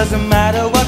Doesn't matter what